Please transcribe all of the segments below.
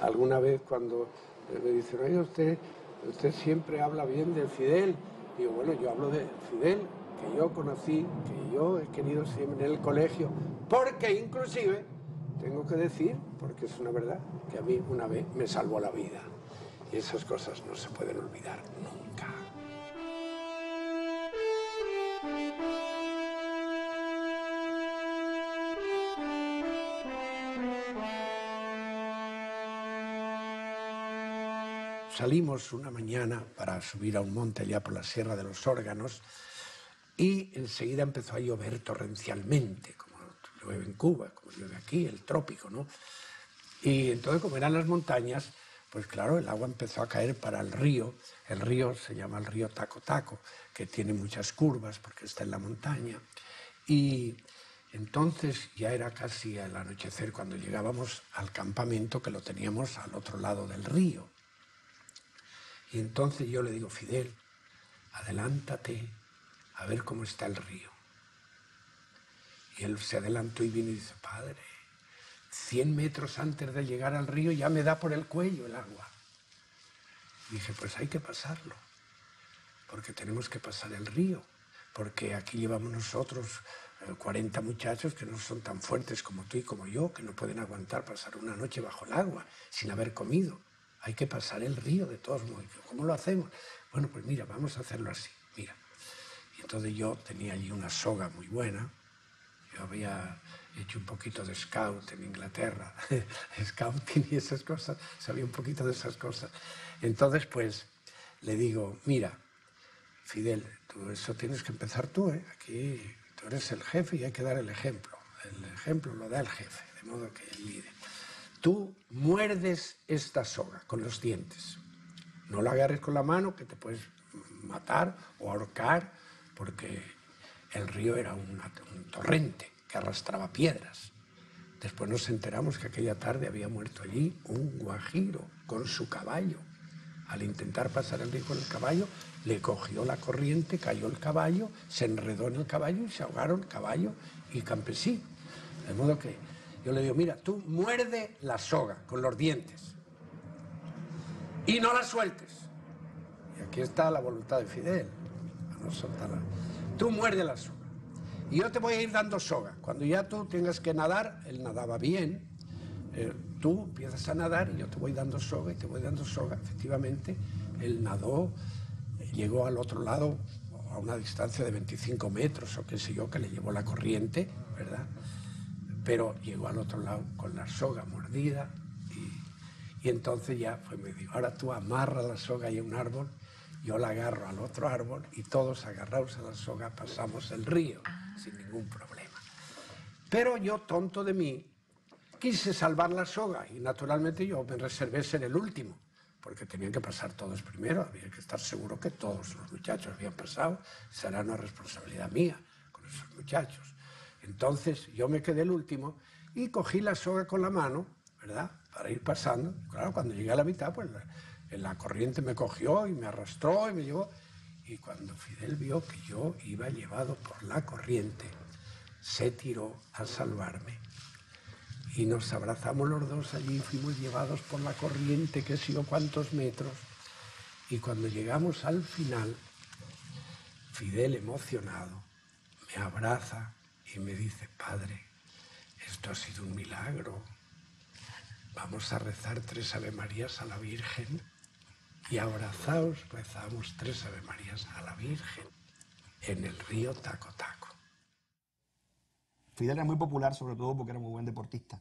alguna vez cuando me dicen, oye, usted, usted siempre habla bien del Fidel. Digo, bueno, yo hablo de Fidel, que yo conocí, que yo he querido siempre en el colegio, porque inclusive, tengo que decir, porque es una verdad, que a mí una vez me salvó la vida. Y esas cosas no se pueden olvidar nunca. Salimos una mañana para subir a un monte allá por la Sierra de los Órganos y enseguida empezó a llover torrencialmente, como llueve en Cuba, como llueve aquí, el trópico, ¿no? Y entonces, como eran las montañas, pues claro, el agua empezó a caer para el río. El río se llama el río Taco Taco, que tiene muchas curvas porque está en la montaña. Y entonces ya era casi al anochecer cuando llegábamos al campamento que lo teníamos al otro lado del río. Y entonces yo le digo, Fidel, adelántate a ver cómo está el río. Y él se adelantó y vino y dice, padre, 100 metros antes de llegar al río ya me da por el cuello el agua. Y dije, pues hay que pasarlo, porque tenemos que pasar el río, porque aquí llevamos nosotros 40 eh, muchachos que no son tan fuertes como tú y como yo, que no pueden aguantar pasar una noche bajo el agua sin haber comido. Hay que pasar el río de todos modos. ¿Cómo lo hacemos? Bueno, pues mira, vamos a hacerlo así. Mira. Y entonces yo tenía allí una soga muy buena. Yo había hecho un poquito de scout en Inglaterra, scouting y esas cosas, sabía un poquito de esas cosas. Entonces, pues, le digo, mira, Fidel, tú eso tienes que empezar tú, ¿eh? Aquí tú eres el jefe y hay que dar el ejemplo. El ejemplo lo da el jefe, de modo que el líder. Tú muerdes esta soga con los dientes. No la agarres con la mano, que te puedes matar o ahorcar, porque el río era un torrente que arrastraba piedras. Después nos enteramos que aquella tarde había muerto allí un guajiro con su caballo. Al intentar pasar el río con el caballo, le cogió la corriente, cayó el caballo, se enredó en el caballo y se ahogaron caballo y campesino. De modo que yo le digo, mira, tú muerde la soga con los dientes y no la sueltes. Y aquí está la voluntad de Fidel, no soltarla. Tú muerde la soga. Y yo te voy a ir dando soga. Cuando ya tú tengas que nadar, él nadaba bien, eh, tú empiezas a nadar y yo te voy dando soga y te voy dando soga. Efectivamente, él nadó, llegó al otro lado a una distancia de 25 metros o qué sé yo, que le llevó la corriente, ¿verdad? Pero llegó al otro lado con la soga mordida y, entonces ya fue, me dijo, ahora tú amarras la soga ahí a un árbol, yo la agarro al otro árbol y todos agarrados a la soga pasamos el río sin ningún problema. Pero yo, tonto de mí, quise salvar la soga y naturalmente yo me reservé ser el último, porque tenían que pasar todos primero, había que estar seguro que todos los muchachos habían pasado, será una responsabilidad mía con esos muchachos. Entonces yo me quedé el último y cogí la soga con la mano, ¿verdad? Para ir pasando. Claro, cuando llegué a la mitad, pues la, corriente me cogió y me arrastró y me llevó. Y cuando Fidel vio que yo iba llevado por la corriente, se tiró a salvarme. Y nos abrazamos los dos allí, fuimos llevados por la corriente, que sé yo cuántos metros. Y cuando llegamos al final, Fidel emocionado me abraza y me dice, Padre, esto ha sido un milagro. Vamos a rezar tres Ave Marías a la Virgen y abrazaos rezamos tres Ave Marías a la Virgen en el río Taco Taco. Fidel era muy popular, sobre todo porque era muy buen deportista.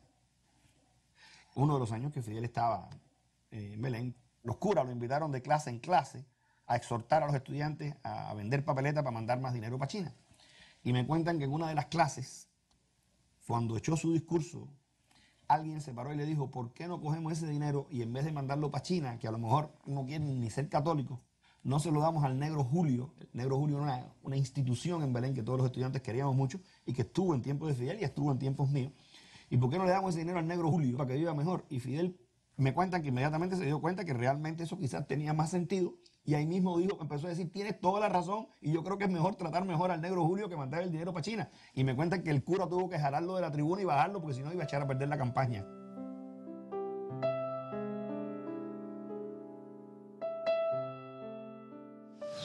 Uno de los años que Fidel estaba eh, en Belén, los curas lo invitaron de clase en clase a exhortar a los estudiantes a vender papeleta para mandar más dinero para China. Y me cuentan que en una de las clases, cuando echó su discurso, alguien se paró y le dijo, ¿por qué no cogemos ese dinero y en vez de mandarlo para China, que a lo mejor no quieren ni ser católicos, no se lo damos al Negro Julio? El Negro Julio era una, una institución en Belén que todos los estudiantes queríamos mucho y que estuvo en tiempos de Fidel y estuvo en tiempos míos. ¿Y por qué no le damos ese dinero al Negro Julio para que viva mejor? Y Fidel me cuentan que inmediatamente se dio cuenta que realmente eso quizás tenía más sentido y ahí mismo dijo, empezó a decir, tienes toda la razón y yo creo que es mejor tratar mejor al negro Julio que mandar el dinero para China. Y me cuentan que el cura tuvo que jalarlo de la tribuna y bajarlo porque si no iba a echar a perder la campaña.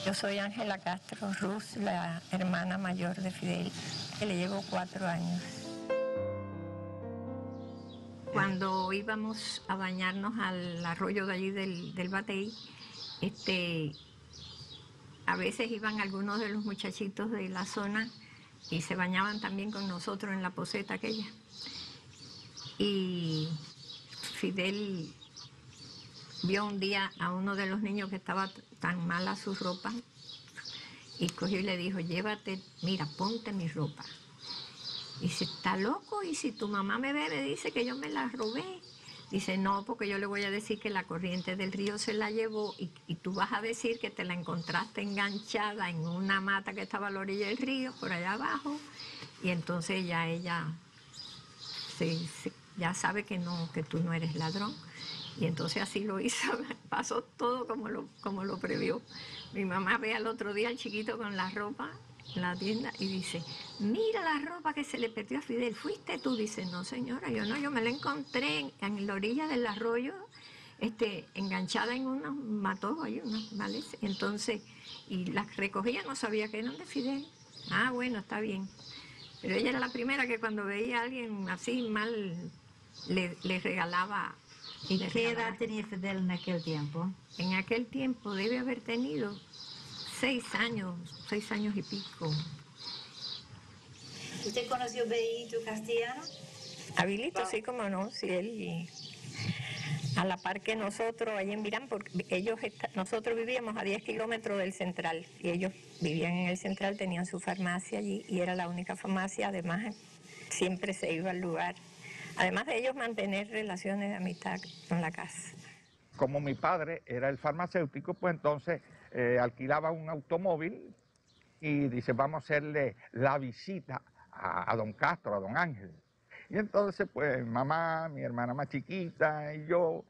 Yo soy Ángela Castro Ruz, la hermana mayor de Fidel, que le llevo cuatro años. Cuando íbamos a bañarnos al arroyo de allí del, del Batey, este, a veces iban algunos de los muchachitos de la zona y se bañaban también con nosotros en la poseta aquella. Y Fidel vio un día a uno de los niños que estaba tan mala su ropa y cogió y le dijo, llévate, mira, ponte mi ropa. Y dice, está loco, y si tu mamá me ve, me dice que yo me la robé. Dice, no, porque yo le voy a decir que la corriente del río se la llevó y, tú vas a decir que te la encontraste enganchada en una mata que estaba a la orilla del río, por allá abajo, y entonces ya ella se, ya sabe que, no, que tú no eres ladrón. Y entonces así lo hizo, pasó todo como lo, como lo previó. Mi mamá ve al otro día al chiquito con la ropa en la tienda y dice, mira la ropa que se le perdió a Fidel, ¿fuiste tú? Dice, no señora, yo no, yo me la encontré en, en la orilla del arroyo, este, enganchada en unos matojos, ahí, unos males. Entonces, y las recogía, no sabía que eran de Fidel. Ah, bueno, está bien. Pero ella era la primera que cuando veía a alguien así mal, le, le regalaba ¿Y qué edad tenía Fidel en aquel tiempo? En aquel tiempo debe haber tenido seis años, seis años y pico. ¿Usted conoció a Benito Castellano? Habilito, sí, como no, sí, él a la par que nosotros, allí en Virán, porque ellos, nosotros vivíamos a 10 kilómetros del central y ellos vivían en el central, tenían su farmacia allí y era la única farmacia, además siempre se iba al lugar Además de ellos mantener relaciones de amistad con la casa. Como mi padre era el farmacéutico, pues entonces eh, alquilaba un automóvil y dice, vamos a hacerle la visita a, don Castro, a don Ángel. Y entonces, pues mamá, mi hermana más chiquita y yo,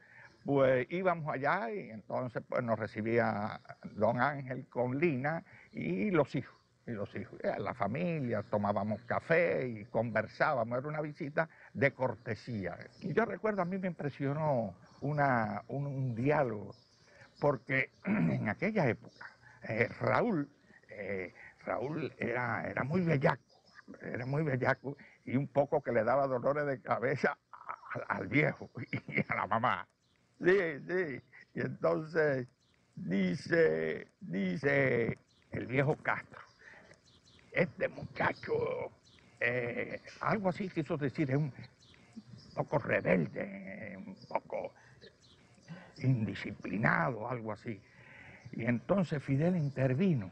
pues íbamos allá y entonces pues nos recibía don Ángel con Lina y los hijos y los hijos, la familia, tomábamos café y conversábamos, era una visita de cortesía. Y yo recuerdo, a mí me impresionó una, un, un diálogo, porque en aquella época eh, Raúl, eh, Raúl era, era muy bellaco, era muy bellaco y un poco que le daba dolores de cabeza al, viejo y a la mamá. Sí, sí. Y entonces dice, dice el viejo Castro, este muchacho, eh, algo así quiso decir, es un poco rebelde, un poco indisciplinado, algo así. Y entonces Fidel intervino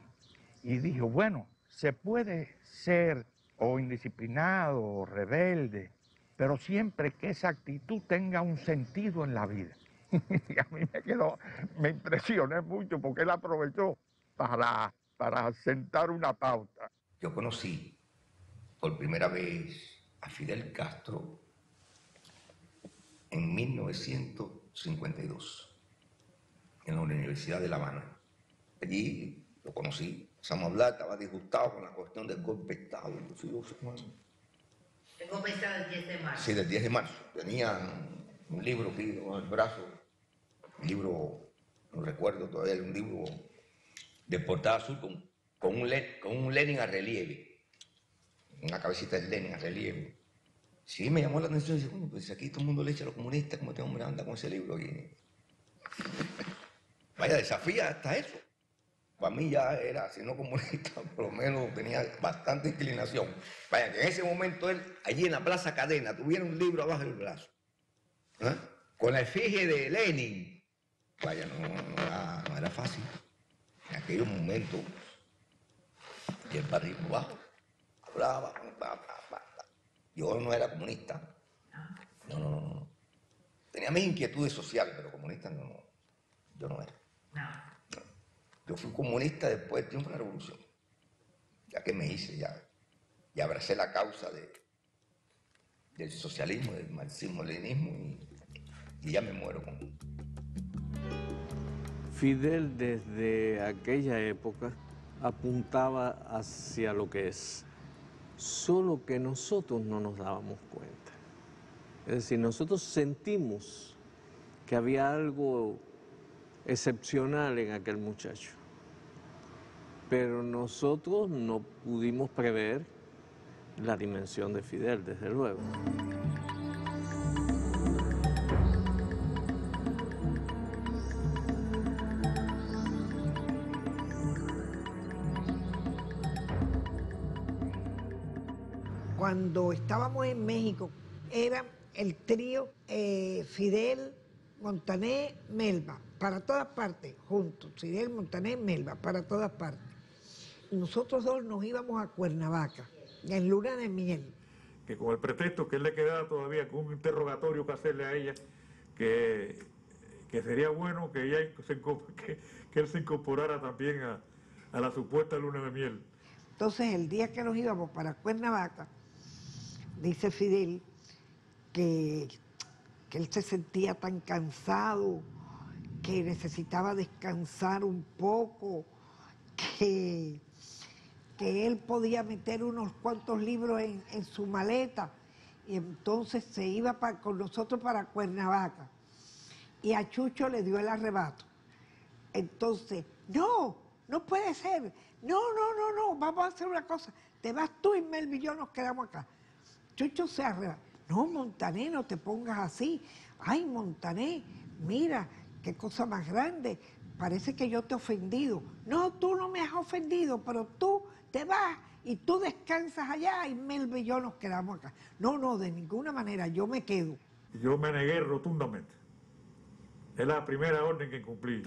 y dijo, bueno, se puede ser o indisciplinado o rebelde, pero siempre que esa actitud tenga un sentido en la vida. y a mí me quedó, me impresioné mucho porque él aprovechó para, para sentar una pauta. Yo conocí por primera vez a Fidel Castro en 1952 en la Universidad de La Habana. Allí lo conocí, empezamos a hablar, estaba disgustado con la cuestión del golpe de Estado. ¿El golpe de Estado del 10 de marzo? Sí, del 10 de marzo. Tenía un libro aquí en el brazo, un libro, no recuerdo todavía, un libro de portada azul con con un, con un Lenin a relieve, una cabecita de Lenin a relieve. Sí, me llamó la atención, dice, bueno, pues aquí todo el mundo le echa a los comunistas, como este hombre anda con ese libro aquí. Vaya, desafía hasta eso. Para mí ya era, si no comunista, por lo menos tenía bastante inclinación. Vaya, que en ese momento él, allí en la Plaza Cadena, tuviera un libro abajo del brazo, ¿eh? con la efigie de Lenin. Vaya, no, era, fácil. En aquellos momentos y el para abajo, hablaba, bla, bla, bla, Yo no era comunista. No, no, no. Tenía mis inquietudes sociales, pero comunista no, no. Yo no era. No. Yo fui comunista después del triunfo de la revolución. Ya que me hice, ya, ya abracé la causa de, del socialismo, del marxismo-leninismo y, y ya me muero con Fidel desde aquella época apuntaba hacia lo que es, solo que nosotros no nos dábamos cuenta. Es decir, nosotros sentimos que había algo excepcional en aquel muchacho, Pero nosotros no pudimos prever la dimensión de Fidel, desde luego. Cuando estábamos en México, era el trío eh, Fidel, Montané, Melba, para todas partes, juntos. Fidel, Montané, Melba, para todas partes. Nosotros dos nos íbamos a Cuernavaca, en luna de miel. que con el pretexto que él le quedaba todavía con un interrogatorio que hacerle a ella, que, que sería bueno que, ella se que, que él se incorporara también a, a la supuesta luna de miel. Entonces, el día que nos íbamos para Cuernavaca, dice Fidel que, que él se sentía tan cansado, que necesitaba descansar un poco, que, que él podía meter unos cuantos libros en, en su maleta y entonces se iba pa- con nosotros para Cuernavaca. Y a Chucho le dio el arrebato. Entonces, no, no puede ser. No, no, no, no, vamos a hacer una cosa. Te vas tú y Melvin yo nos quedamos acá. Chucho se arreba. No, Montané, no te pongas así. Ay, Montané, mira, qué cosa más grande. Parece que yo te he ofendido. No, tú no me has ofendido, pero tú te vas y tú descansas allá y Melvin y yo nos quedamos acá. No, no, de ninguna manera, yo me quedo. Yo me negué rotundamente. Es la primera orden que incumplí.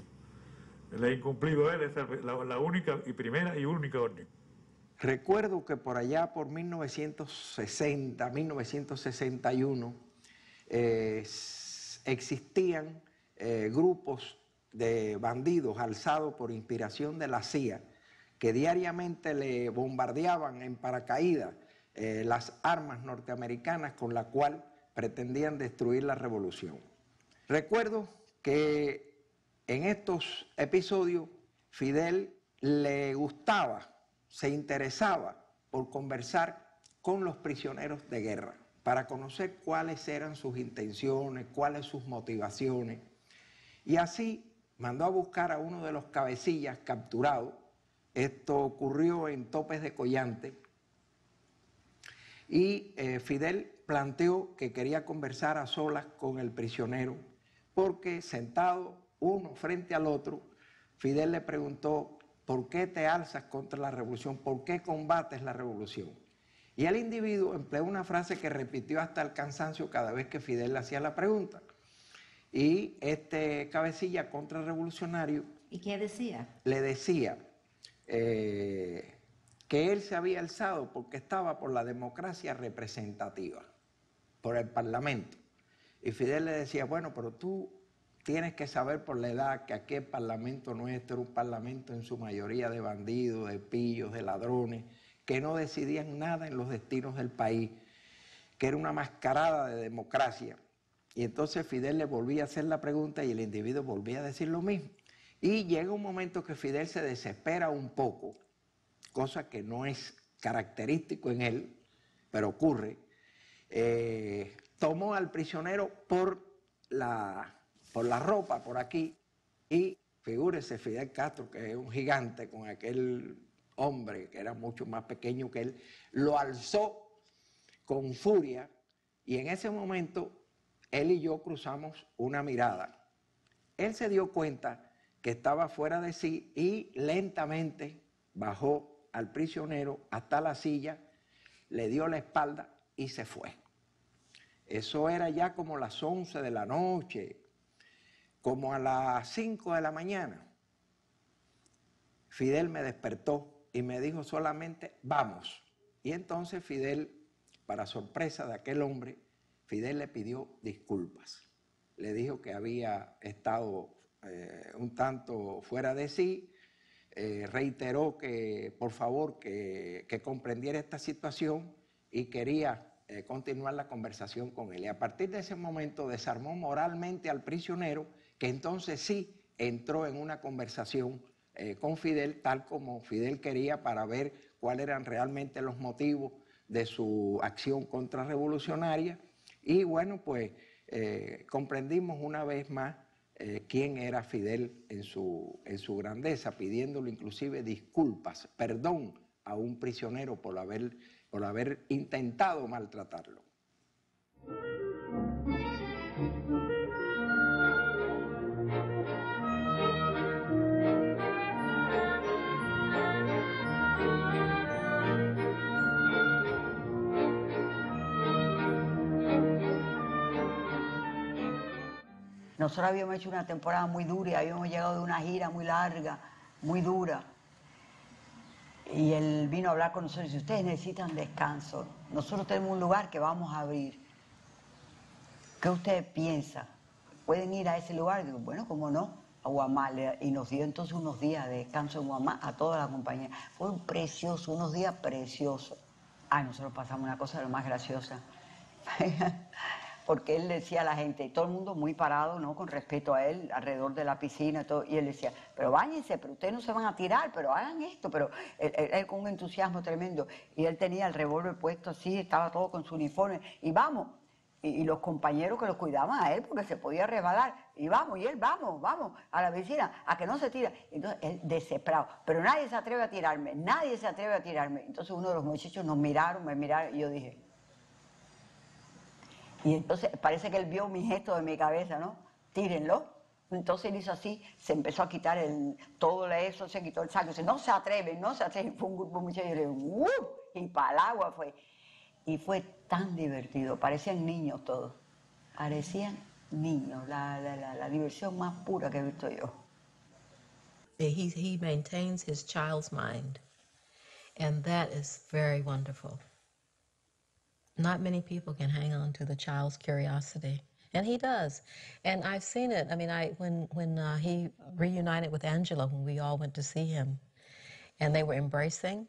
El he incumplido él, es la, la única y primera y única orden. Recuerdo que por allá, por 1960, 1961, eh, existían eh, grupos de bandidos alzados por inspiración de la CIA que diariamente le bombardeaban en paracaídas eh, las armas norteamericanas con la cual pretendían destruir la revolución. Recuerdo que en estos episodios Fidel le gustaba, se interesaba por conversar con los prisioneros de guerra, para conocer cuáles eran sus intenciones, cuáles sus motivaciones. Y así mandó a buscar a uno de los cabecillas capturados. Esto ocurrió en Topes de Collante. Y eh, Fidel planteó que quería conversar a solas con el prisionero, porque sentado uno frente al otro, Fidel le preguntó, ¿por qué te alzas contra la revolución? ¿Por qué combates la revolución? Y el individuo empleó una frase que repitió hasta el cansancio cada vez que Fidel le hacía la pregunta. Y este cabecilla contrarrevolucionario ¿Y qué decía? le decía eh, que él se había alzado porque estaba por la democracia representativa, por el Parlamento. Y Fidel le decía, bueno, pero tú tienes que saber por la edad que aquí el Parlamento nuestro era un Parlamento en su mayoría de bandidos, de pillos, de ladrones, que no decidían nada en los destinos del país, que era una mascarada de democracia. Y entonces Fidel le volvía a hacer la pregunta y el individuo volvía a decir lo mismo. Y llega un momento que Fidel se desespera un poco, cosa que no es característico en él, pero ocurre. Eh, tomó al prisionero por la, por la ropa, por aquí, y figúrese Fidel Castro, que es un gigante con aquel hombre que era mucho más pequeño que él, lo alzó con furia y en ese momento él y yo cruzamos una mirada. Él se dio cuenta que estaba fuera de sí y lentamente bajó al prisionero hasta la silla, le dio la espalda y se fue. Eso era ya como las 11 de la noche, como a las 5 de la mañana. Fidel me despertó y me dijo solamente, vamos. Y entonces Fidel, para sorpresa de aquel hombre, Fidel le pidió disculpas. Le dijo que había estado eh, un tanto fuera de sí, eh, reiteró que por favor que, comprendiera esta situación y quería eh, continuar la conversación con él. Y a partir de ese momento desarmó moralmente al prisionero, que entonces sí entró en una conversación eh, con Fidel, tal como Fidel quería, para ver cuáles eran realmente los motivos de su acción contrarrevolucionaria. Y bueno, pues eh, comprendimos una vez más eh, quién era Fidel en su, en su grandeza, pidiéndole inclusive disculpas, perdón a un prisionero por haber, por haber intentado maltratarlo. Nosotros habíamos hecho una temporada muy dura y habíamos llegado de una gira muy larga, muy dura. Y él vino a hablar con nosotros y dice, ustedes necesitan descanso. Nosotros tenemos un lugar que vamos a abrir. ¿Qué ustedes piensan? ¿Pueden ir a ese lugar? Digo, bueno, ¿cómo no? A Guamá. Y nos dio entonces unos días de descanso en Guamá a toda la compañía. Fue un precioso, unos días preciosos. Ay, nosotros pasamos una cosa de lo más graciosa. porque él decía a la gente, todo el mundo muy parado, ¿no? Con respeto a él, alrededor de la piscina y todo, y él decía, pero báñense, pero ustedes no se van a tirar, pero hagan esto, pero él, con un entusiasmo tremendo, y él tenía el revólver puesto así, estaba todo con su uniforme, y vamos, y, y los compañeros que lo cuidaban a él, porque se podía resbalar, y vamos, y él, vamos, vamos, a la piscina, a que no se tira, entonces él desesperado, pero nadie se atreve a tirarme, nadie se atreve a tirarme, entonces uno de los muchachos nos miraron, me miraron, y yo dije, y entonces parece que él vio mi gesto de mi cabeza, ¿no? Tírenlo. Entonces él hizo así, se empezó a quitar el, todo eso, se quitó el saco, dice, no se atreven, no se atreven. Fue un grupo de muchachos y para el agua fue. Y fue tan divertido, parecían niños todos, parecían niños, la, la, la, la diversión más pura que he visto yo. He, he maintains his child's mind, and that is very wonderful. Not many people can hang on to the child's curiosity, and he does. And I've seen it. I mean, I when when uh, he reunited with Angela when we all went to see him, and they were embracing,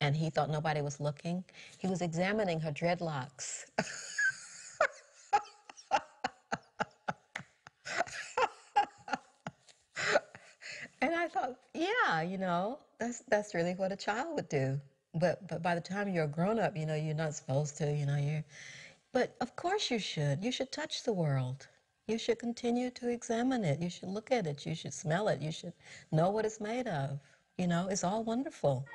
and he thought nobody was looking. He was examining her dreadlocks. And I thought, yeah, you know, that's that's really what a child would do. But but by the time you're a grown up, you know, you're not supposed to, you know, you're but of course you should. You should touch the world. You should continue to examine it. You should look at it. You should smell it. You should know what it's made of. You know, it's all wonderful.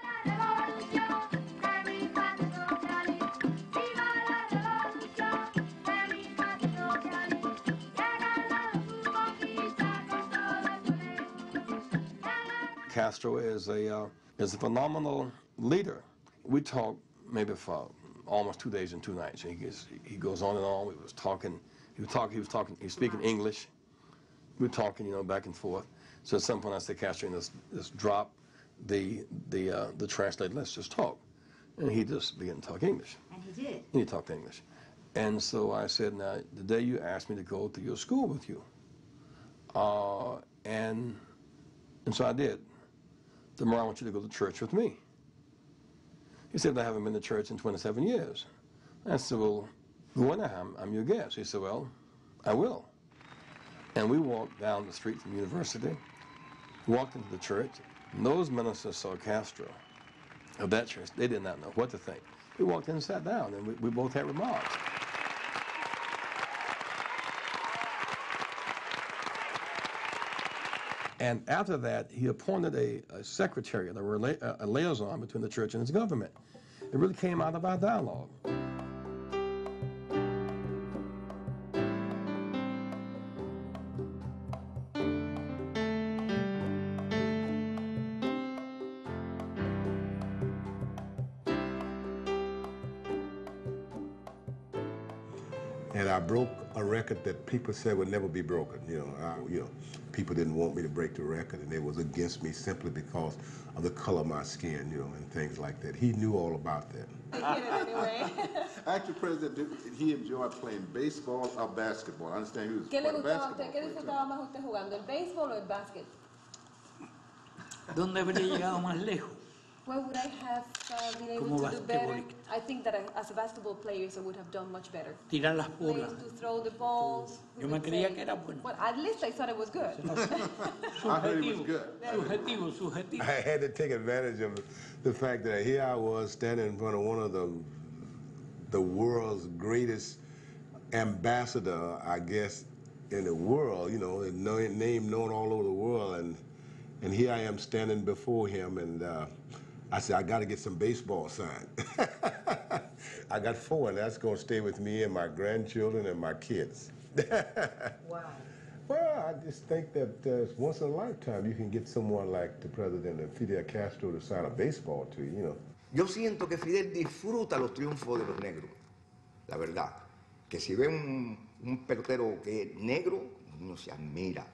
Castro is a uh, is a phenomenal leader. We talked maybe for almost two days and two nights. He gets, he goes on and on. We was talking. He was talking. He was talking. He was speaking English. We were talking, you know, back and forth. So at some point I said, Castro, just just drop the the uh, the translator. Let's just talk. And he just began to talk English. And he did. And he talked English. And so I said, now, the day you asked me to go to your school with you, uh, and, and so I did. Tomorrow I want you to go to church with me. He said, I haven't been to church in 27 years. I said, well, go in I'm, I'm your guest. He said, well, I will. And we walked down the street from university, walked into the church, and those ministers saw Castro of that church. They did not know what to think. We walked in and sat down, and we, we both had remarks. And after that, he appointed a, a secretary, a, a liaison between the church and its government. It really came out of our dialogue. and I broke a record that people said would never be broken. You know, I, you know, people didn't want me to break the record, and they was against me simply because of the color of my skin, you know, and things like that. He knew all about that. Actually, President, did he enjoyed playing baseball or basketball? I understand he was ¿Qué le quite a gustaba a usted? basketball ¿Qué player, too. disfrutaba más usted jugando, el béisbol o el básquet? ¿Dónde habría llegado más lejos? Where would I have uh, been able Como to do better? basquetbolista. I think that as a basketball player, I would have done much better. Tirar las Ways bolas. to throw the balls. Yo me creía que era bueno. Well, at least I thought it was good. I heard he was good. Subjetivo, subjetivo. I had to take advantage of the fact that here I was standing in front of one of the the world's greatest ambassador, I guess, in the world, you know, a name known all over the world, and and here I am standing before him, and uh, I said, I got to get some baseball signed. I got four, and that's going to stay with me and my grandchildren and my kids. Wow. Well, I just think that uh, once in a lifetime you can get someone like the president of Fidel Castro to sign a baseball to you, you know. Yo siento que Fidel disfruta los triunfos de los negros, la verdad. Que si ve un, un pelotero que es negro, uno se admira.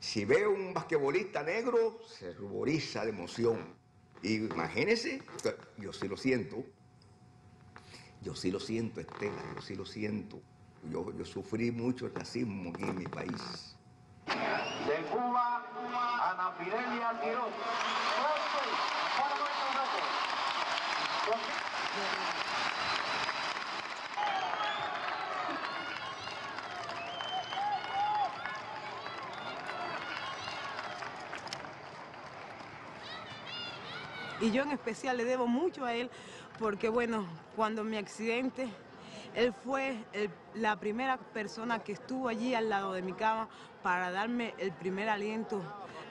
Si ve un basquetbolista negro, se ruboriza de emoción. Y imagínense, yo sí lo siento, yo sí lo siento, Estela, yo sí lo siento. Yo, yo sufrí mucho el racismo aquí en mi país. De Cuba, Ana Fidelia Quiroz. Y yo en especial le debo mucho a él porque, bueno, cuando mi accidente, él fue el- la primera persona que estuvo allí al lado de mi cama para darme el primer aliento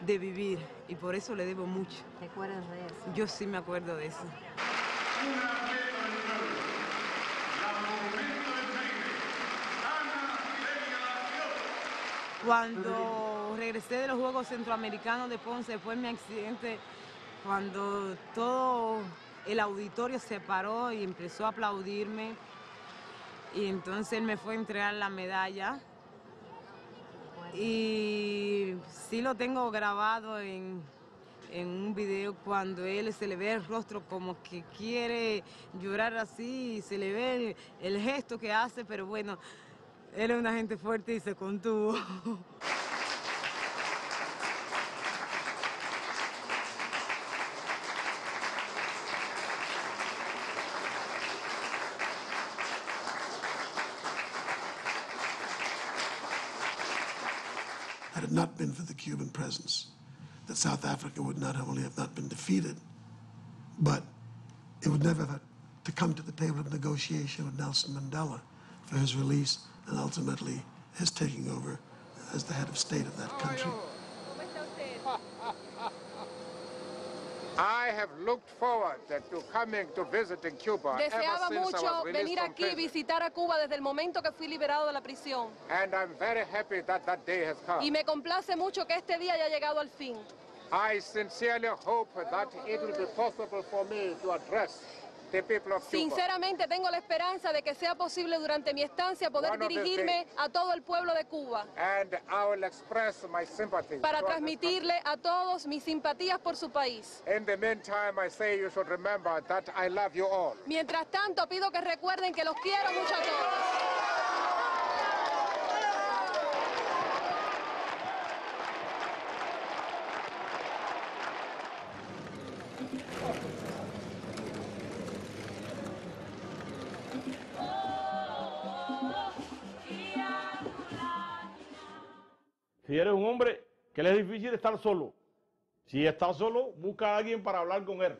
de vivir. Y por eso le debo mucho. ¿Te acuerdas de eso? Yo sí me acuerdo de eso. Cuando regresé de los Juegos Centroamericanos de Ponce, después de mi accidente, cuando todo el auditorio se paró y empezó a aplaudirme, y entonces él me fue a entregar la medalla. Y sí lo tengo grabado en, en un video cuando él se le ve el rostro como que quiere llorar así, y se le ve el, el gesto que hace, pero bueno, él es una gente fuerte y se contuvo. presence, that South Africa would not only have not been defeated, but it would never have to come to the table of negotiation with Nelson Mandela for his release and ultimately his taking over as the head of state of that country. Deseaba mucho venir aquí visitar a Cuba desde el momento que fui liberado de la prisión. And I'm very happy that that day has come. Y me complace mucho que este día haya llegado al fin. I sincerely hope that it will be possible for me to address Sinceramente tengo la esperanza de que sea posible durante mi estancia poder dirigirme a todo el pueblo de Cuba para transmitirle a todos mis simpatías por su país. Mientras tanto, pido que recuerden que los quiero mucho a todos. Que le es difícil estar solo, si está solo, busca a alguien para hablar con él.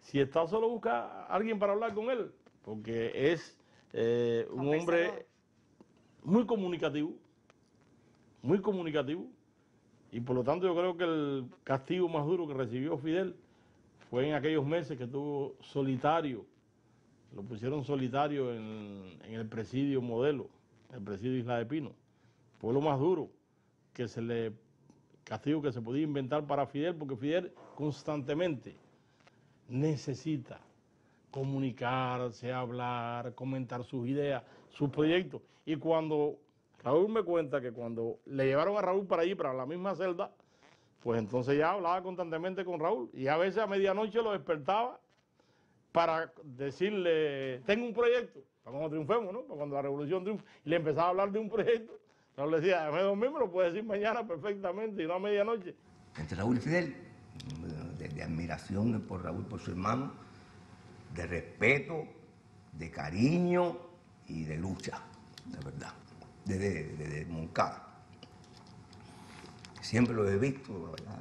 si está solo, busca a alguien para hablar con él, porque es eh, un hombre muy comunicativo, muy comunicativo, y por lo tanto yo creo que el castigo más duro que recibió Fidel fue en aquellos meses que estuvo solitario, lo pusieron solitario en, en el presidio modelo, el presidio Isla de Pino. Fue lo más duro que se le castigo que se podía inventar para Fidel, porque Fidel constantemente necesita comunicarse, hablar, comentar sus ideas, sus proyectos. Y cuando Raúl me cuenta que cuando le llevaron a Raúl para allí, para la misma celda, pues entonces ya hablaba constantemente con Raúl. Y a veces a medianoche lo despertaba para decirle, tengo un proyecto, para cuando triunfemos, ¿no? Para cuando la revolución triunfe. Y le empezaba a hablar de un proyecto. Raúl le decía, déjame dormir, me lo puedes decir mañana perfectamente y no a medianoche. entre Raúl y Fidel, de, admiración por Raúl, por su hermano, de respeto, de cariño y de lucha, de verdad, desde, Moncada. Siempre lo he visto, verdad,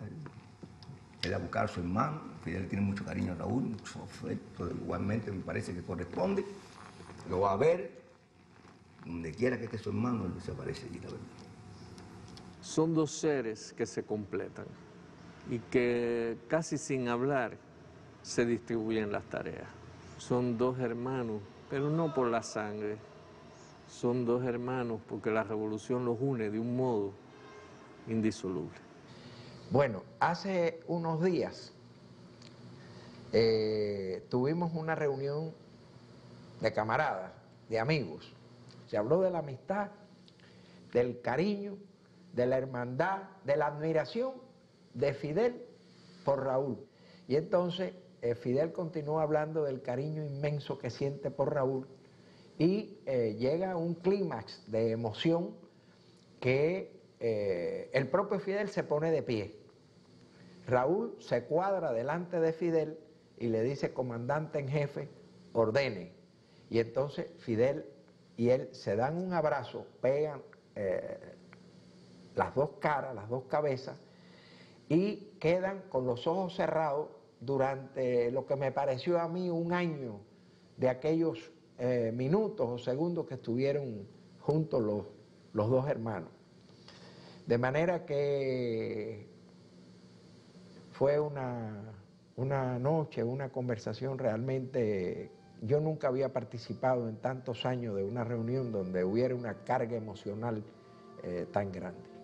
él a buscar a su hermano, Fidel tiene mucho cariño a Raúl, mucho afecto, igualmente me parece que corresponde, lo va a ver, Donde quiera que esté su hermano, él desaparece allí, la verdad. Son dos seres que se completan y que casi sin hablar se distribuyen las tareas. Son dos hermanos, pero no por la sangre. Son dos hermanos porque la revolución los une de un modo indisoluble. Bueno, hace unos días eh, tuvimos una reunión de camaradas, de amigos. Se habló de la amistad, del cariño, de la hermandad, de la admiración de Fidel por Raúl. Y entonces eh, Fidel continúa hablando del cariño inmenso que siente por Raúl y eh, llega un clímax de emoción que eh, el propio Fidel se pone de pie. Raúl se cuadra delante de Fidel y le dice, comandante en jefe, ordene. Y entonces Fidel y él se dan un abrazo, pegan las dos caras, las dos cabezas, y quedan con los ojos cerrados durante lo que me pareció a mí un año de aquellos eh, minutos o segundos que estuvieron juntos los, los dos hermanos. De manera que fue una, una noche, una conversación realmente... Yo nunca había participado en tantos años de una reunión donde hubiera una carga emocional eh, tan grande.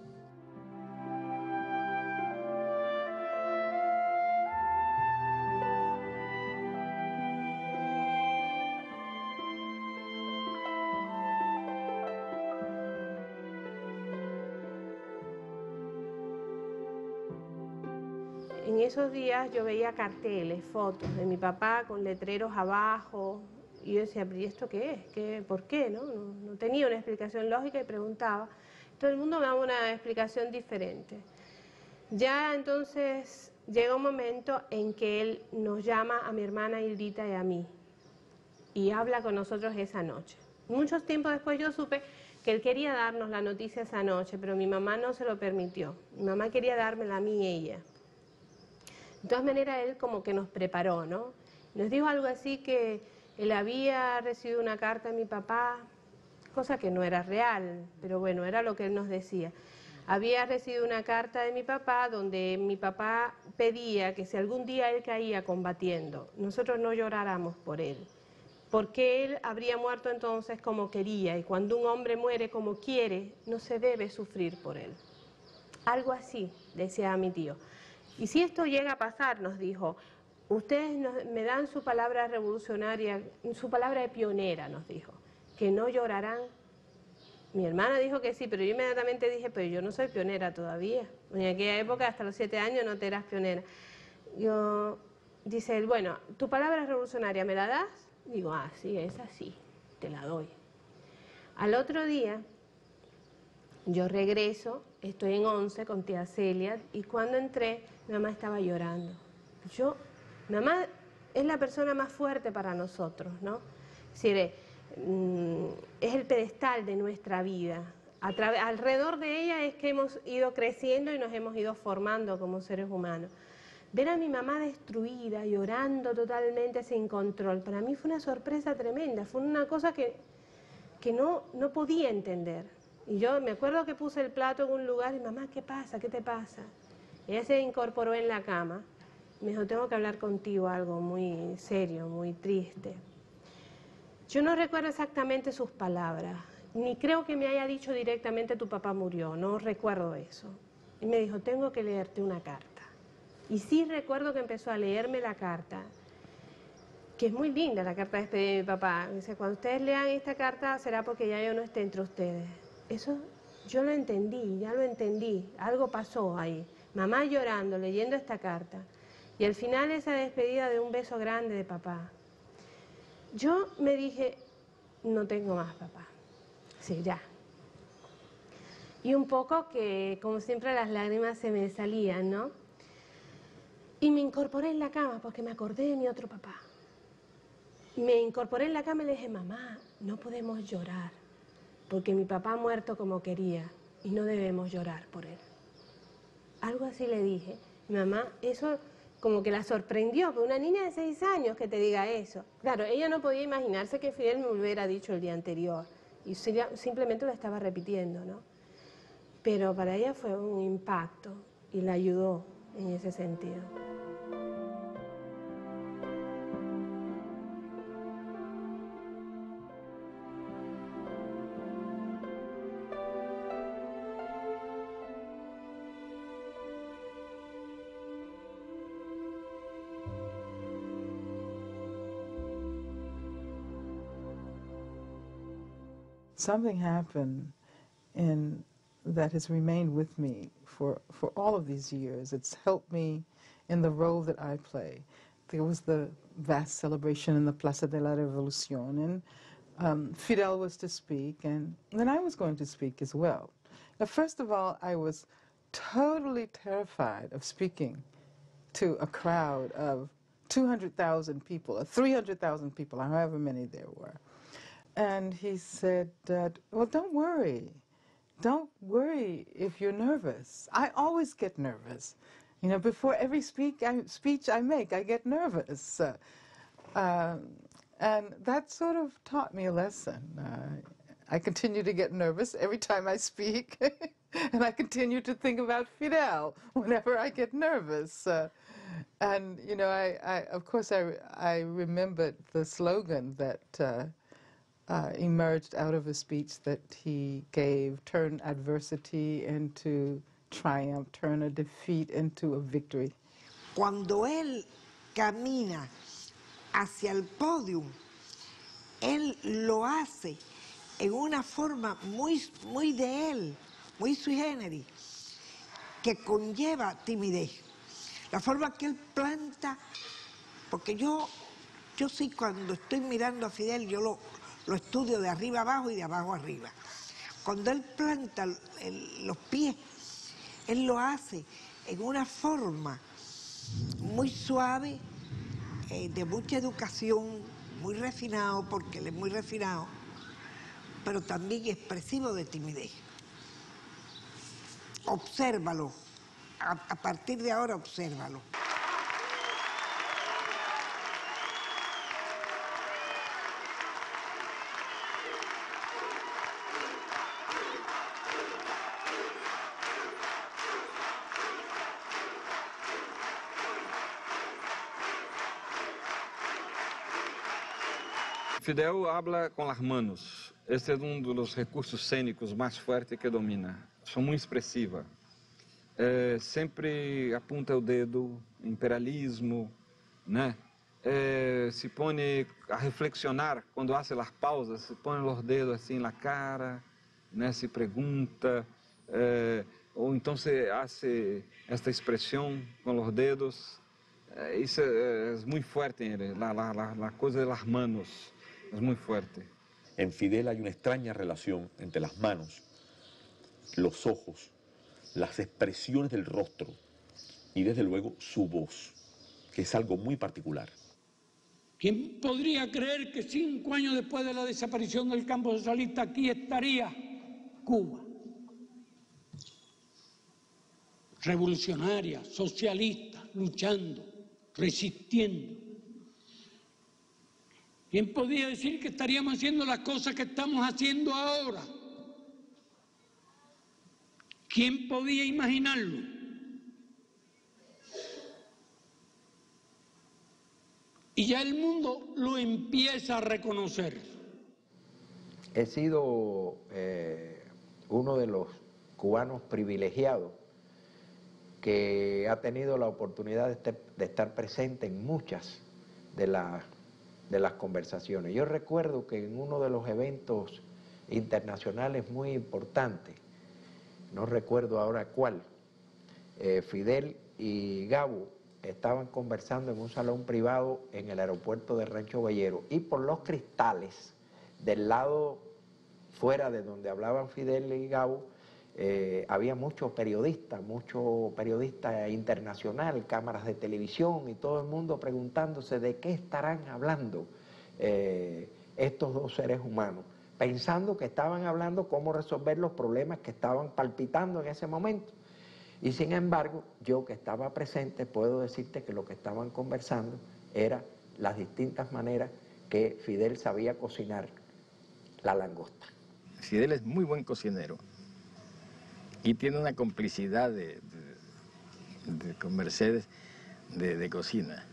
Esos días yo veía carteles, fotos de mi papá con letreros abajo, y yo decía, ¿y esto qué es? ¿Qué, ¿Por qué? No? No, no tenía una explicación lógica y preguntaba. Todo el mundo me daba una explicación diferente. Ya entonces llega un momento en que él nos llama a mi hermana Hildita y a mí y habla con nosotros esa noche. Muchos tiempos después yo supe que él quería darnos la noticia esa noche, pero mi mamá no se lo permitió. Mi mamá quería dármela a mí y ella. De todas maneras, él como que nos preparó, ¿no? Nos dijo algo así que él había recibido una carta de mi papá, cosa que no era real, pero bueno, era lo que él nos decía. Había recibido una carta de mi papá donde mi papá pedía que si algún día él caía combatiendo, nosotros no lloráramos por él, porque él habría muerto entonces como quería y cuando un hombre muere como quiere, no se debe sufrir por él. Algo así, decía mi tío. Y si esto llega a pasar, nos dijo, ustedes me dan su palabra revolucionaria, su palabra de pionera, nos dijo, que no llorarán. Mi hermana dijo que sí, pero yo inmediatamente dije, pero yo no soy pionera todavía. En aquella época, hasta los siete años, no te eras pionera. Yo, dice él, bueno, ¿tu palabra revolucionaria me la das? Digo, ah, sí, es así, te la doy. Al otro día, yo regreso, estoy en 11 con tía Celia y cuando entré, mamá estaba llorando. Yo, mamá es la persona más fuerte para nosotros, ¿no? Es decir, mm, es el pedestal de nuestra vida. Alrededor de ella es que hemos ido creciendo y nos hemos ido formando como seres humanos. Ver a mi mamá destruida, llorando totalmente sin control, para mí fue una sorpresa tremenda, fue una cosa que, que no, no podía entender. Y yo me acuerdo que puse el plato en un lugar y mamá, ¿qué pasa? ¿Qué te pasa? Ella se incorporó en la cama. Me dijo, tengo que hablar contigo algo muy serio, muy triste. Yo no recuerdo exactamente sus palabras, ni creo que me haya dicho directamente tu papá murió, no recuerdo eso. Y me dijo, tengo que leerte una carta. Y sí recuerdo que empezó a leerme la carta, que es muy linda la carta de despedida de mi papá. Dice, cuando ustedes lean esta carta será porque ya yo no esté entre ustedes. Eso yo lo entendí, ya lo entendí, algo pasó ahí. Mamá llorando, leyendo esta carta. Y al final esa despedida de un beso grande de papá. Yo me dije, no tengo más papá. Sí, ya. Y un poco que, como siempre, las lágrimas se me salían, ¿no? Y me incorporé en la cama porque me acordé de mi otro papá. Me incorporé en la cama y le dije, mamá, no podemos llorar, porque mi papá ha muerto como quería y no debemos llorar por él. Algo así le dije. Mamá, eso como que la sorprendió, que una niña de seis años que te diga eso. Claro, ella no podía imaginarse que Fidel me hubiera dicho el día anterior. y simplemente lo estaba repitiendo, ¿no? Pero para ella fue un impacto y la ayudó en ese sentido. Something happened in that has remained with me for, for all of these years. It's helped me in the role that I play. There was the vast celebration in the Plaza de la Revolución, and um, Fidel was to speak, and then I was going to speak as well. Now, first of all, I was totally terrified of speaking to a crowd of 200,000 people, or 300,000 people, however many there were. And he said that, well, don't worry. Don't worry if you're nervous. I always get nervous. You know, before every speak I, speech I make, I get nervous. Uh, and that sort of taught me a lesson. Uh, I continue to get nervous every time I speak, and I continue to think about Fidel whenever I get nervous. Uh, and you know, I, I, of course I, I remembered the slogan that uh, emerged out of a speech that he gave turn adversity into triumph, turn a defeat into a victory. Cuando él camina hacia el podio, él lo hace en una forma muy, muy de él, muy sui generis, que conlleva timidez. La forma que él planta, porque yo, yo sí cuando estoy mirando a Fidel, yo lo, lo estudio de arriba abajo y de abajo arriba. Cuando él planta los pies, él lo hace en una forma muy suave, eh, de mucha educación, muy refinado, porque él es muy refinado, pero también expresivo de timidez. Obsérvalo, a partir de ahora obsérvalo. Fidel habla com as manos. Esse é um dos recursos cênicos mais fortes que domina. São muito expressiva. É, sempre apunta o dedo, imperialismo, né? É, se põe a reflexionar quando hace as pausas, se põe os dedos assim na cara, né? Se pergunta, é, ou então se hace esta expressão com os dedos. Isso é, muito forte ele, a, a, a coisa das manos. Es muy fuerte. En Fidel hay una extraña relación entre las manos, los ojos, las expresiones del rostro y desde luego su voz, que es algo muy particular. ¿Quién podría creer que cinco años después de la desaparición del campo socialista aquí estaría Cuba? Revolucionaria, socialista, luchando, resistiendo. ¿Quién podía decir que estaríamos haciendo las cosas que estamos haciendo ahora? ¿Quién podía imaginarlo? Y ya el mundo lo empieza a reconocer. He sido eh, uno de los cubanos privilegiados que ha tenido la oportunidad de, de estar presente en muchas de las de las conversaciones. Yo recuerdo que en uno de los eventos internacionales muy importantes, no recuerdo ahora cuál, eh, Fidel y Gabo estaban conversando en un salón privado en el aeropuerto de Rancho Bellero y por los cristales del lado fuera de donde hablaban Fidel y Gabo, eh, había muchos periodistas, muchos periodistas internacionales, cámaras de televisión y todo el mundo preguntándose de qué estarán hablando eh, estos dos seres humanos, pensando que estaban hablando cómo resolver los problemas que estaban palpitando en ese momento. Y sin embargo, yo que estaba presente, puedo decirte que lo que estaban conversando era las distintas maneras que Fidel sabía cocinar la langosta. Fidel es muy buen cocinero y tiene una complicidad de, con Mercedes de, cocina.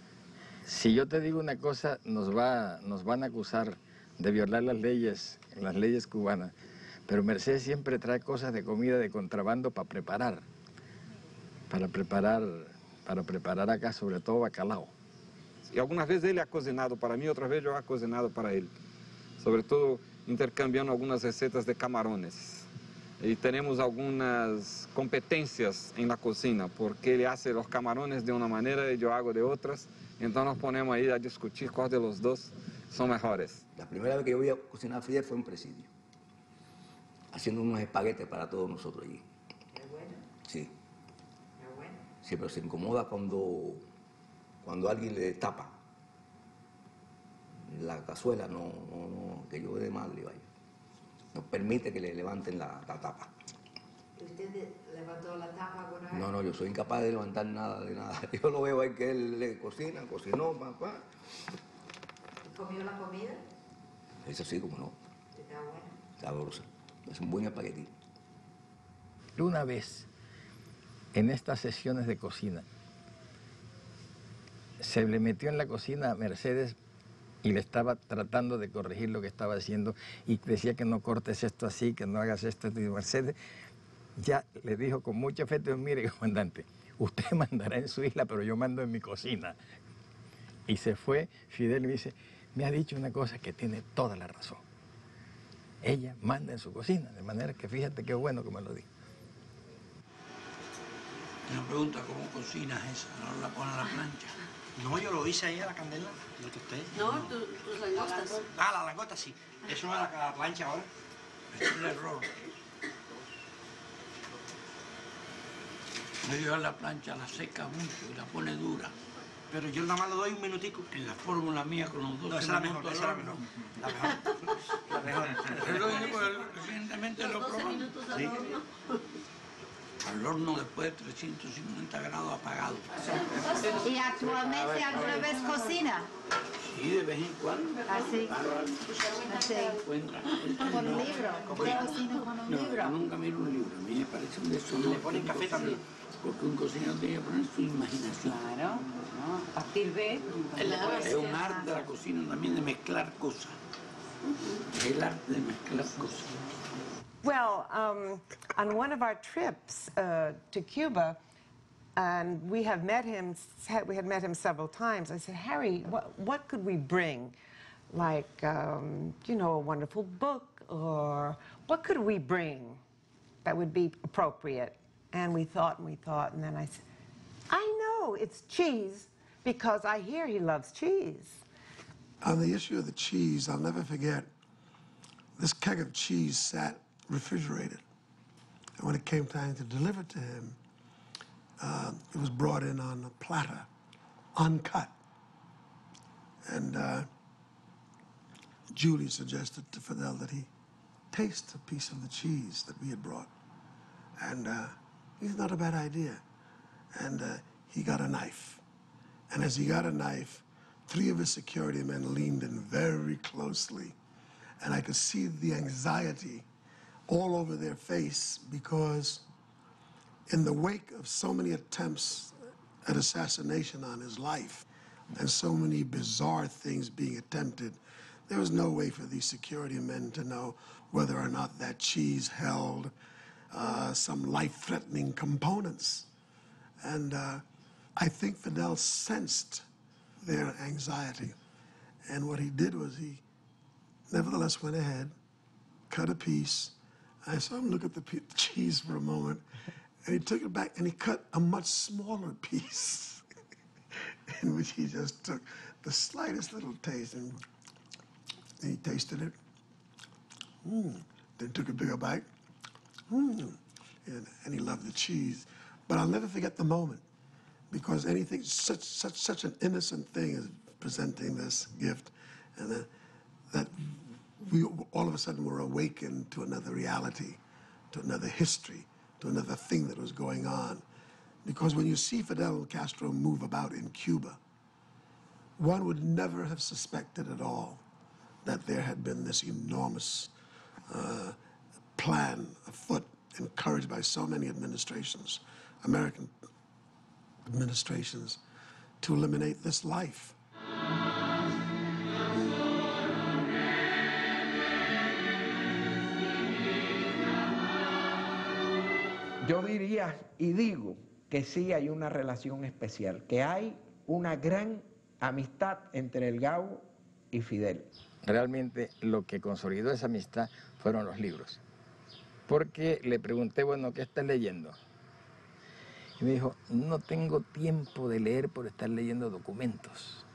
Si yo te digo una cosa, nos, va, nos van a acusar de violar las leyes, las leyes cubanas, pero Mercedes siempre trae cosas de comida de contrabando para preparar, para preparar, para preparar acá, sobre todo bacalao. E algumas vezes ele ha cozinhado para mim, outras vezes eu ha cozinado para ele. Sobretudo intercambiando algumas receitas de camarones. E temos algumas competências em la cocina, porque ele hace os camarones de uma maneira e eu hago de outras. Então nos ponemos aí a discutir qual de los dos são melhores. La primera vez que yo vi a cocinar a Fidel fue en presidio, haciendo unos espaguetes para todos nosotros allí. Sí. Sí, pero se incomoda cuando, cuando alguien le tapa la cazuela, no, no, no, que yo de madre, vaya. Permite que le levanten la, la tapa. ¿Usted levantó la tapa alguna vez? No, no, yo soy incapaz de levantar nada de nada. Yo lo veo ahí que él le cocina, cocinó, papá. ¿Comió la comida? Eso sí, como no, Está bueno. sabrosa. Es un buen espagueti. Una vez, en estas sesiones de cocina, se le metió en la cocina a Mercedes y le estaba tratando de corregir lo que estaba haciendo y decía que no cortes esto así, que no hagas esto. Y Mercedes ya le dijo con mucho afecto, mire, comandante, usted mandará en su isla, pero yo mando en mi cocina. Y se fue, Fidel me dice, me ha dicho una cosa que tiene toda la razón. Ella manda en su cocina, de manera que fíjate qué bueno que me lo dijo. Me pregunta cómo cocinas esa, no la pones a la plancha. No, yo lo hice ahí a la candela, lo que usted. No, tu- tus langostas. Ah, la langota sí. Eso no es la, la plancha ahora. Este es el error. No llevar la plancha, la seca mucho y la pone dura. Pero yo nada más le doy un minutico. En la fórmula mía con los dos No, esa es la mejor, esa es la mejor. La mejor. La mejor. Pero lo digo porque recientemente lo probamos. Sí. Al horno después de 350 grados apagado. ¿Y actualmente alguna vez cocina? Sí, de vez en cuando. Así. Así. Encuentra. Con un libro. ¿Usted cocina con un No, libro? nunca miro un libro. A mí me parece un deshonor. Le ponen café también. Porque un cocinero tiene que poner su imaginación. Claro. A partir de... Es un arte de la cocina también de mezclar cosas. Es el arte de mezclar cosas. Well, um, on one of our trips uh, to Cuba, and we have met him, we had met him several times. I said, Harry, what, what could we bring? Like, um, you know, a wonderful book, or what could we bring that would be appropriate? And we thought and we thought, and then I said, I know, it's cheese, because I hear he loves cheese. On the issue of the cheese, I'll never forget this keg of cheese sat refrigerated. And when it came time to deliver to him, uh, it was brought in on a platter, uncut. And uh, Julie suggested to Fidel that he taste a piece of the cheese that we had brought. And uh, it's not a bad idea. And uh, he got a knife. And as he got a knife, three of his security men leaned in very closely. And I could see the anxiety all over their face because in the wake of so many attempts at assassination on his life and so many bizarre things being attempted, there was no way for these security men to know whether or not that cheese held uh, some life-threatening components. And uh, I think Fidel sensed their anxiety. And what he did was he nevertheless went ahead, cut a piece. I saw him look at the cheese for a moment, and he took it back and he cut a much smaller piece, in which he just took the slightest little taste and he tasted it. Mm. Then took a bigger bite. Mm. And, and he loved the cheese. But I'll never forget the moment because anything such such such an innocent thing as presenting this gift, and that, that we all of a sudden were awakened to another reality, to another history, to another thing that was going on. Because when you see Fidel Castro move about in Cuba, one would never have suspected at all that there had been this enormous uh, plan afoot, encouraged by so many administrations, American administrations, to eliminate this life. Yo diría y digo que sí hay una relación especial, que hay una gran amistad entre el Gau y Fidel. Realmente lo que consolidó esa amistad fueron los libros. Porque le pregunté, bueno, ¿qué estás leyendo? Y me dijo, no tengo tiempo de leer por estar leyendo documentos.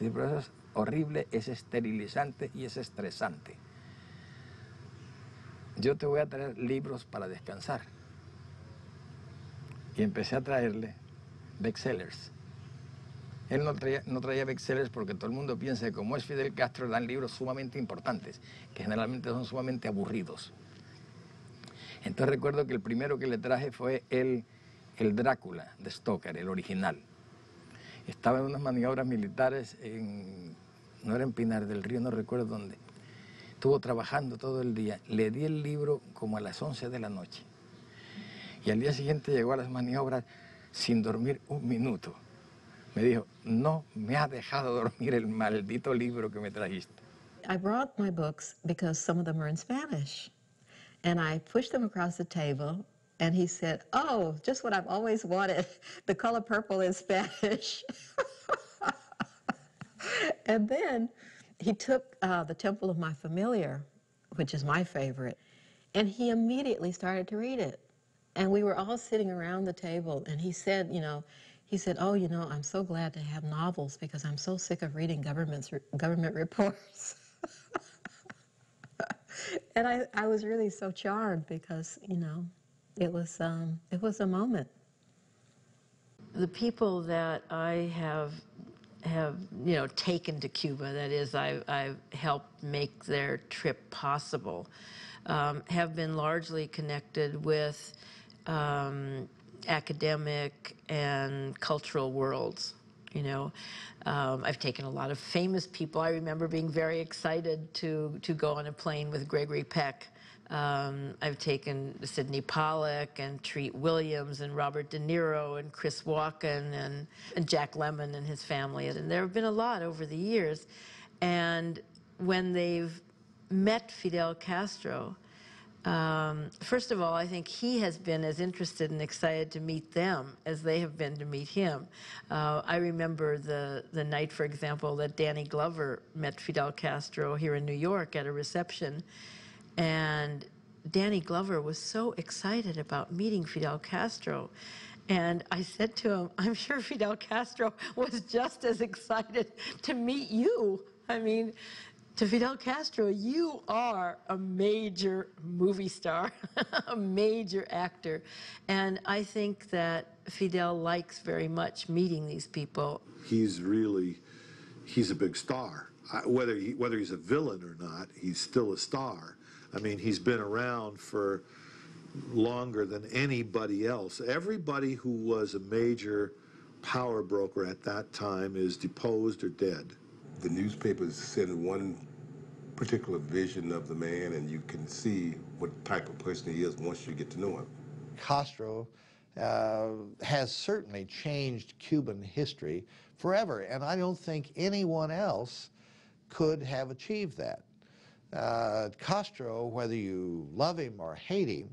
Y pero eso es horrible, es esterilizante y es estresante. Yo te voy a traer libros para descansar. Y empecé a traerle bestsellers. Él no traía, no traía bestsellers porque todo el mundo piensa que como es Fidel Castro dan libros sumamente importantes, que generalmente son sumamente aburridos. Entonces recuerdo que el primero que le traje fue el, el Drácula de Stoker, el original. Estaba en unas maniobras militares, en, no era en Pinar del Río, no recuerdo dónde. Estuvo trabajando todo el día. Le di el libro como a las 11 de la noche. Y al día siguiente llegó a las maniobras sin dormir un minuto. Me dijo, no me ha dejado dormir el maldito libro que me trajiste. I brought my books because some of them are in Spanish. And I pushed them across the table, and he said, Oh, just what I've always wanted the color purple in Spanish. and then he took uh, The Temple of My Familiar, which is my favorite, and he immediately started to read it. And we were all sitting around the table, and he said, You know, he said, Oh, you know, I'm so glad to have novels because I'm so sick of reading government's, government reports. and I, I was really so charmed because, you know, it was, um, it was a moment. The people that I have have you know taken to Cuba, that is, I, I've helped make their trip possible, um, have been largely connected with um, academic and cultural worlds. You know, um, I've taken a lot of famous people. I remember being very excited to to go on a plane with Gregory Peck. Um, I've taken Sidney Pollack and Treat Williams and Robert De Niro and Chris Walken and, and Jack Lemmon and his family. And there have been a lot over the years. And when they've met Fidel Castro, um, first of all, I think he has been as interested and excited to meet them as they have been to meet him. Uh, I remember the, the night, for example, that Danny Glover met Fidel Castro here in New York at a reception. And Danny Glover was so excited about meeting Fidel Castro. And I said to him, I'm sure Fidel Castro was just as excited to meet you. I mean, to Fidel Castro, you are a major movie star, a major actor. And I think that Fidel likes very much meeting these people. He's really, he's a big star. Whether, he, whether he's a villain or not, he's still a star. I mean, he's been around for longer than anybody else. Everybody who was a major power broker at that time is deposed or dead. The newspapers send one particular vision of the man, and you can see what type of person he is once you get to know him. Castro uh, has certainly changed Cuban history forever, and I don't think anyone else could have achieved that. Uh, Castro, whether you love him or hate him,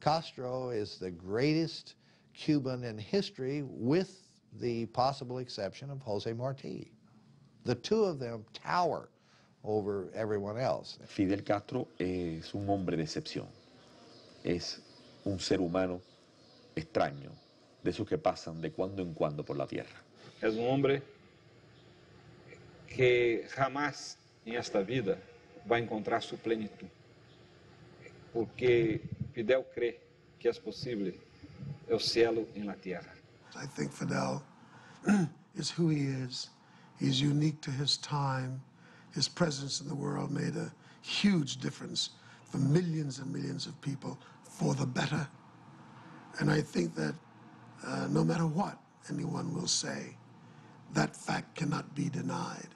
Castro is the greatest Cuban in history with the possible exception of Jose Marti. The two of them tower over everyone else. Fidel Castro es un hombre de excepción. Es un ser humano extraño, de esos que pasan de cuando en cuando por la tierra. Es un hombre que jamás en esta vida va a encontrar su plenitud. Porque Fidel cree que es posible el cielo en la tierra. I think Fidel is who he is. He's unique to his time. His presence in the world made a huge difference for millions and millions of people for the better. And I think that uh, no matter what anyone will say, that fact cannot be denied.